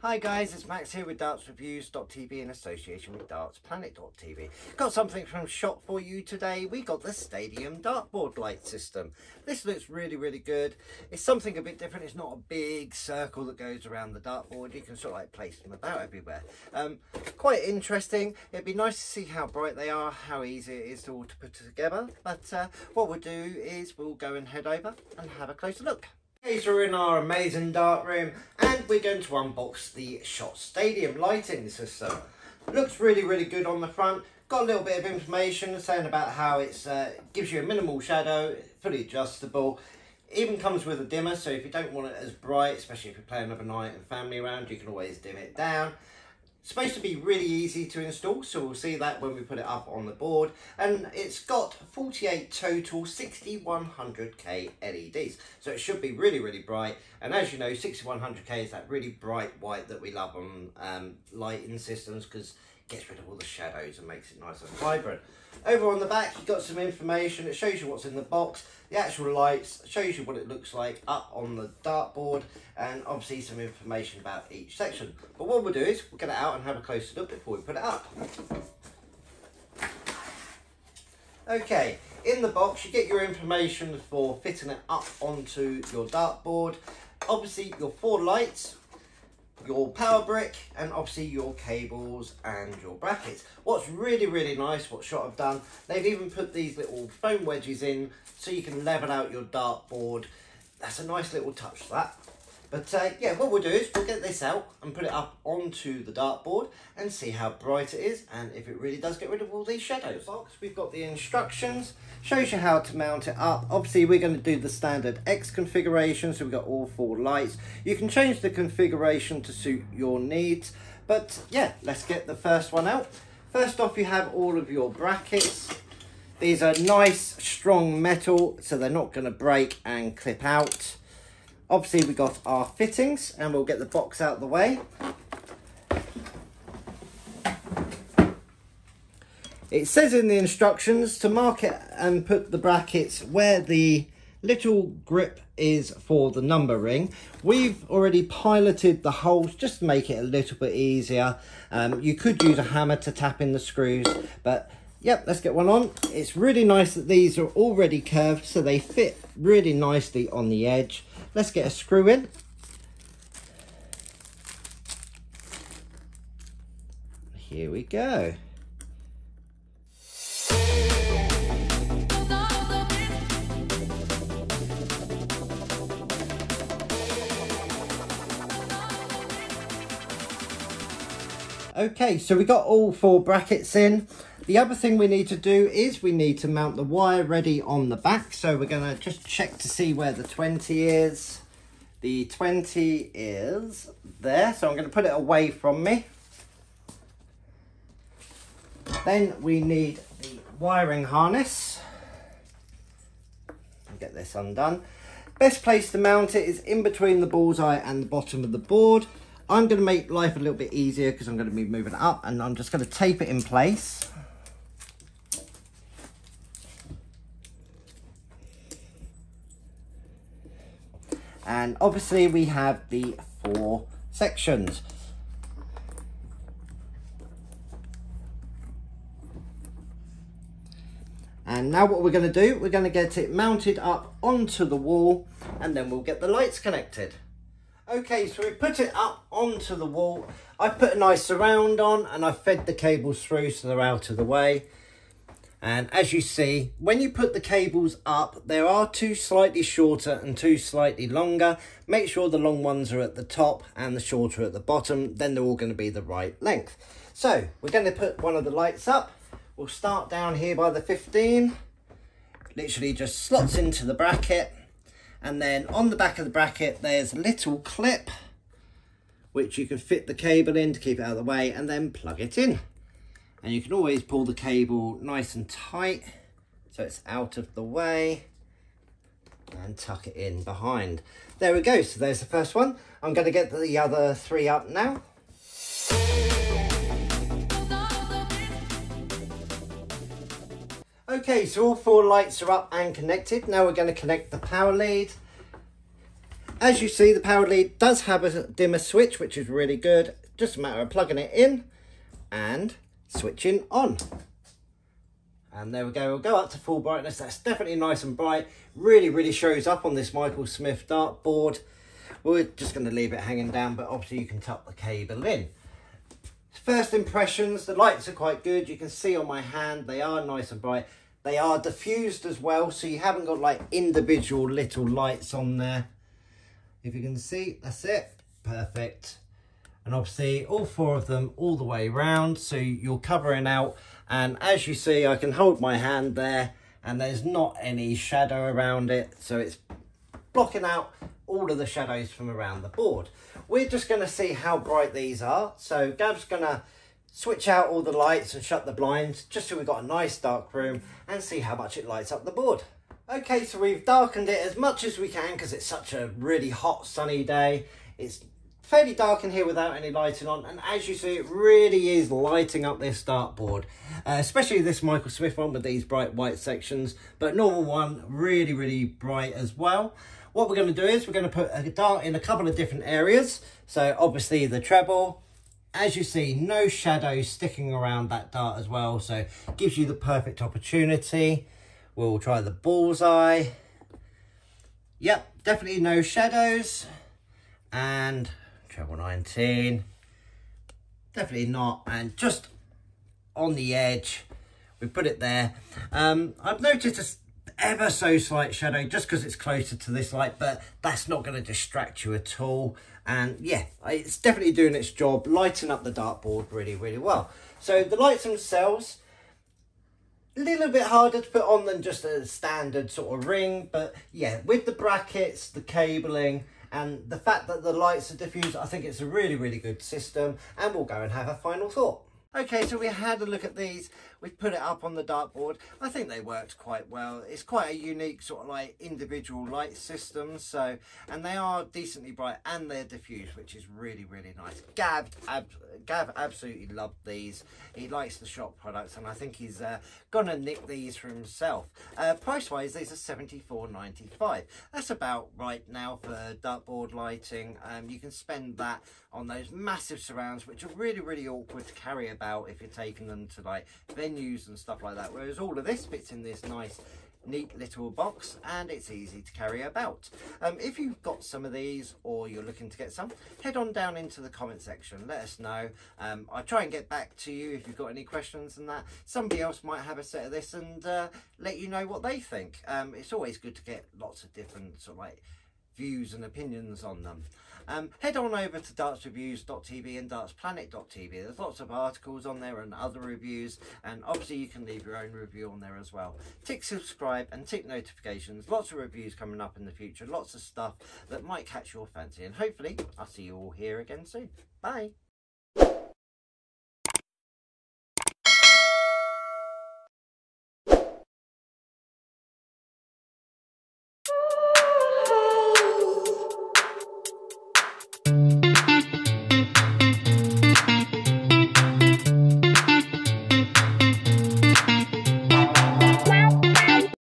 Hi guys, it's Max here with dartsreviews.tv in association with dartsplanet.tv. Got something from Shot for you today. We got the Stadium dartboard light system. This looks really, really good. It's something a bit different. It's not a big circle that goes around the dartboard. You can sort of like place them about everywhere. Um, quite interesting. It'd be nice to see how bright they are, how easy it is to all to put together. But uh, what we'll do is we'll go and head over and have a closer look. Okay, so we're in our amazing dart room we're going to unbox the Shot Stadium lighting system. Looks really, really good on the front. Got a little bit of information saying about how it uh, gives you a minimal shadow, fully adjustable. Even comes with a dimmer, so if you don't want it as bright, especially if you're playing overnight and family around, you can always dim it down supposed to be really easy to install so we'll see that when we put it up on the board. And it's got 48 total 6100k LEDs so it should be really really bright. And as you know 6100k is that really bright white that we love on um, lighting systems because gets rid of all the shadows and makes it nice and vibrant. Over on the back, you've got some information. It shows you what's in the box, the actual lights, shows you what it looks like up on the dartboard, and obviously some information about each section. But what we'll do is we'll get it out and have a closer look before we put it up. Okay, in the box you get your information for fitting it up onto your dartboard. Obviously your four lights, your power brick and obviously your cables and your brackets. What's really, really nice, what Shot have done, they've even put these little foam wedges in so you can level out your dartboard. That's a nice little touch that. But uh, yeah, what we'll do is we'll get this out and put it up onto the dartboard and see how bright it is and if it really does get rid of all these shadows. Box, we've got the instructions, shows you how to mount it up. Obviously, we're going to do the standard X configuration, so we've got all four lights. You can change the configuration to suit your needs, but yeah, let's get the first one out. First off, you have all of your brackets. These are nice, strong metal, so they're not going to break and clip out. Obviously we got our fittings and we'll get the box out of the way. It says in the instructions to mark it and put the brackets where the little grip is for the number ring. We've already piloted the holes just to make it a little bit easier. Um, you could use a hammer to tap in the screws, but Yep, let's get one on. It's really nice that these are already curved, so they fit really nicely on the edge. Let's get a screw in. Here we go. Okay, so we got all four brackets in. The other thing we need to do is we need to mount the wire ready on the back. So we're going to just check to see where the 20 is. The 20 is there. So I'm going to put it away from me. Then we need the wiring harness. Get this undone. Best place to mount it is in between the bullseye and the bottom of the board. I'm going to make life a little bit easier because I'm going to be moving it up and I'm just going to tape it in place. And obviously we have the four sections. And now what we're going to do, we're going to get it mounted up onto the wall and then we'll get the lights connected. Okay, so we put it up onto the wall. I put a nice surround on and I fed the cables through so they're out of the way. And as you see, when you put the cables up, there are two slightly shorter and two slightly longer. Make sure the long ones are at the top and the shorter at the bottom, then they're all going to be the right length. So we're going to put one of the lights up. We'll start down here by the 15. Literally just slots into the bracket. And then on the back of the bracket, there's a little clip which you can fit the cable in to keep it out of the way and then plug it in and you can always pull the cable nice and tight so it's out of the way and tuck it in behind. There we go, so there's the first one. I'm going to get the other three up now. Okay, so all four lights are up and connected. Now we're going to connect the power lead. as you see, the power lead does have a dimmer switch, which is really good. Just a matter of plugging it in and switching on. And there we go, we'll go up to full brightness. That's definitely nice and bright. Really, really shows up on this Michael Smith dartboard. We're just going to leave it hanging down, but obviously you can tuck the cable in. First impressions, the lights are quite good. You can see on my hand, they are nice and bright. They are diffused as well, so you haven't got like individual little lights on there. If you can see, that's it. Perfect. And obviously all four of them all the way around, so you're covering out. And as you see, I can hold my hand there and there's not any shadow around it. So it's blocking out all of the shadows from around the board. We're just going to see how bright these are. So Gav's going to switch out all the lights and shut the blinds just so we've got a nice dark room and see how much it lights up the board. Okay, so we've darkened it as much as we can because it's such a really hot sunny day. It's fairly dark in here without any lighting on and as you see it really is lighting up this dartboard uh, especially this Michael Smith one with these bright white sections but normal one really really bright as well. What we're going to do is we're going to put a dart in a couple of different areas so obviously the treble as you see no shadows sticking around that dart as well so gives you the perfect opportunity. We'll try the bullseye. Yep definitely no shadows and treble 19 definitely not and just on the edge. We put it there. Um i've noticed a ever so slight shadow just because it's closer to this light but that's not going to distract you at all. And yeah it's definitely doing its job lighting up the dartboard really really well. So the lights themselves a little bit harder to put on than just a standard sort of ring but yeah with the brackets the cabling and the fact that the lights are diffused I think it's a really really good system and we'll go and have a final thought. Okay, so we had a look at these. We've put it up on the dartboard. I think they worked quite well. It's quite a unique sort of like individual light system. So, and they are decently bright and they're diffused, which is really, really nice. Gab, ab, Gav absolutely loved these. He likes the Shot products and I think he's uh, gonna nick these for himself. Uh, price wise, these are seventy four ninety five. That's about right now for dartboard lighting. Um, you can spend that on those massive surrounds, which are really, really awkward to carry about if you're taking them to like venues and stuff like that. Whereas all of this fits in this nice neat little box and it's easy to carry about. Um, if you've got some of these or you're looking to get some, head on down into the comment section. Let us know. Um, I'll try and get back to you if you've got any questions and that. Somebody else might have a set of this and uh, let you know what they think. Um, it's always good to get lots of different sort of like views and opinions on them. Um, head on over to dartsreviews.tv and dartsplanet.tv. There's lots of articles on there and other reviews, and obviously you can leave your own review on there as well. Tick subscribe and tick notifications. Lots of reviews coming up in the future. Lots of stuff that might catch your fancy, and hopefully I'll see you all here again soon. Bye.